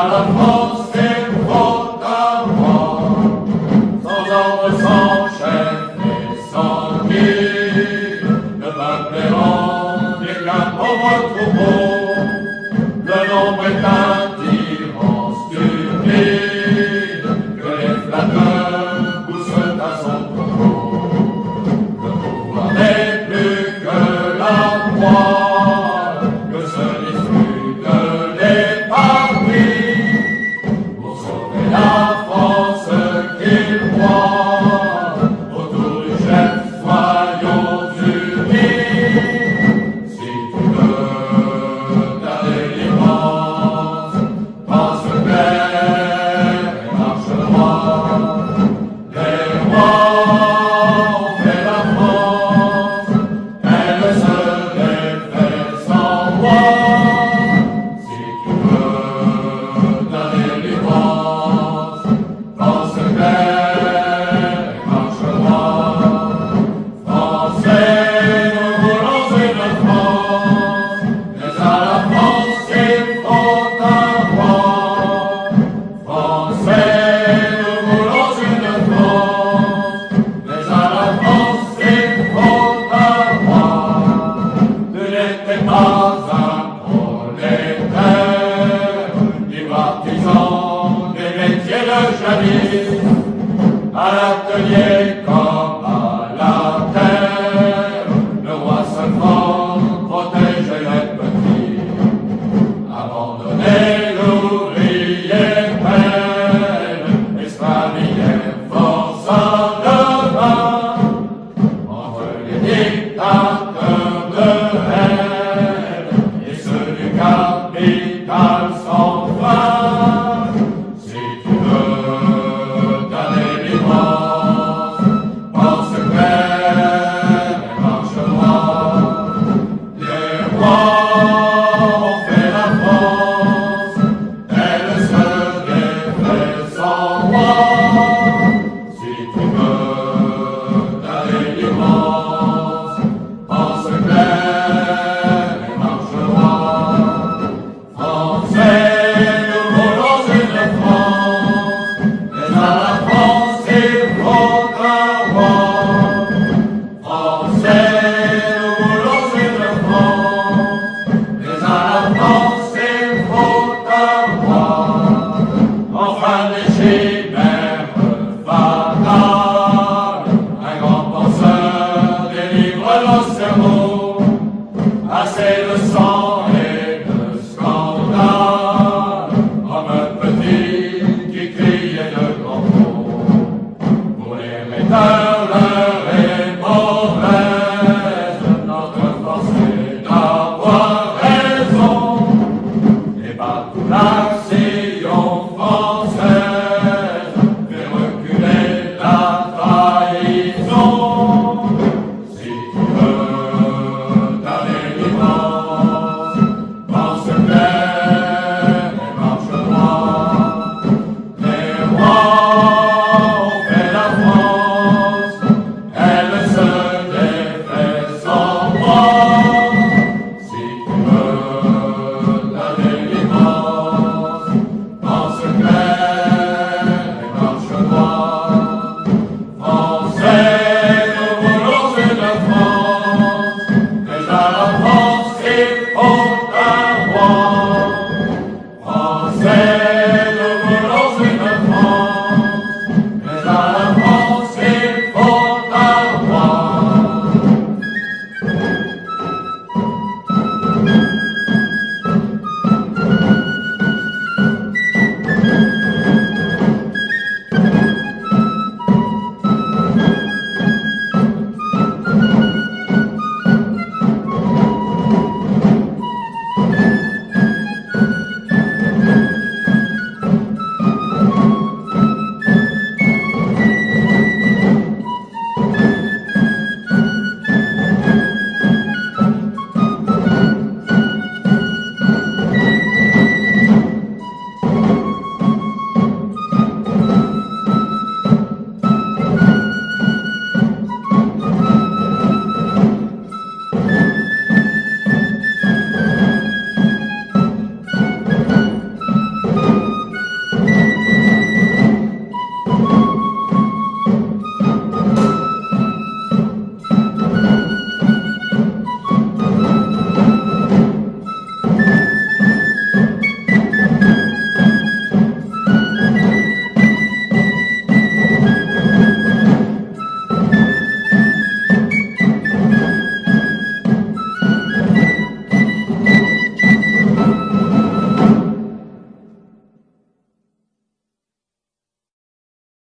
of hope. atelier, atelier. nosso amor.